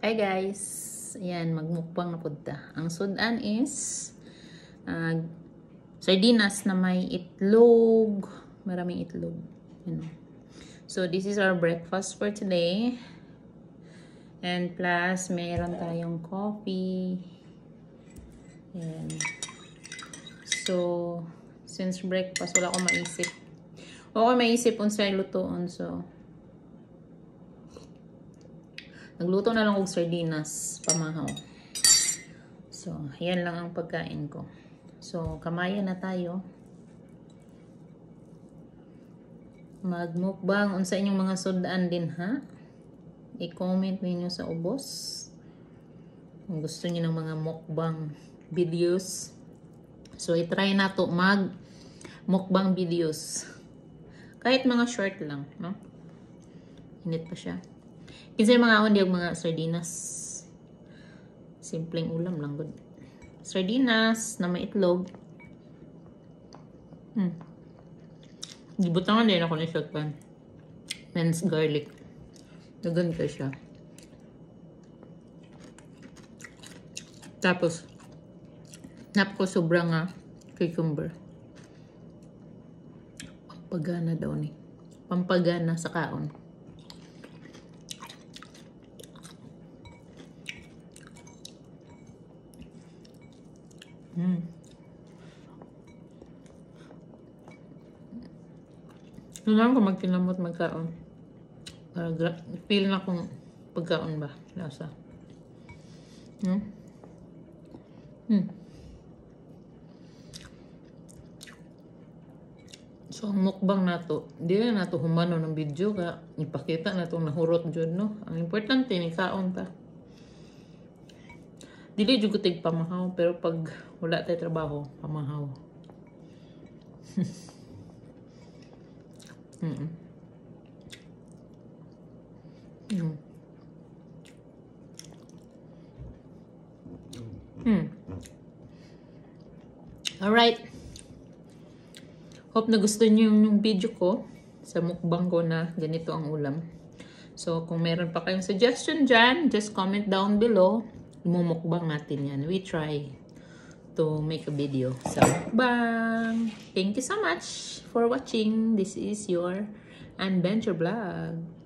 Hi guys! Ayan, magmukbang na punta. Ang sudan is uh, sardinas na may itlog. Maraming itlog. Yun. So, this is our breakfast for today. And plus, mayroon tayong coffee. Ayan. So, since breakfast, wala akong maisip. Wala akong maisip kung sa'yo lutoon. So, Nagluto na lang og sardinas, pamahaw. So, yan lang ang pagkain ko. So, kamaya na tayo. Magmukbang unsa inyong mga sudan din ha. I-comment ninyo sa ubos. Kung gusto niyo ng mga mukbang videos. So, i-try na to mag mukbang videos. Kahit mga short lang, no? Init pa siya. Kinsa mga akon di mga sardinas. Simpleng ulam lang good. Sardinas na may itlog. Hmm. Gibutangan din ako ni shotgun. Men's garlic. Dagan ka siya. Tapos, nap ko sobrang nga cucumber. Pampagana daw ni. Pampagana sa kaon. Mm. Kailangan ko magkinamot magkaon. Para feel na kung pagkaon ba. Lasa. Hmm? Hmm. So, ang mukbang na to, di na nato humano ng video ka, ipakita na itong nahurot dyan, no? Ang importante, ni kaon ta. Dili jud ko tig pamahaw pero pag wala tay trabaho, pamahaw. mm. Mm. Hmm. Alright. Hope na gusto niyo yung video ko sa mukbang ko na ganito ang ulam. So, kung meron pa kayong suggestion dyan, just comment down below mumukbang natin yan. We try to make a video sa mukbang. Thank you so much for watching. This is your adventure vlog.